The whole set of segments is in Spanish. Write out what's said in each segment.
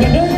Gracias.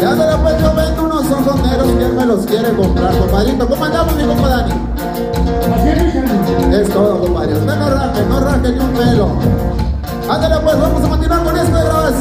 Ya Dándole pues yo vendo unos sonsoneros que él me los quiere comprar, compadrito. ¿Cómo andamos, mi compa Dani? Es todo, compadre. No raje, no raje ni un pelo. Ándale pues, vamos a continuar con esta grabación.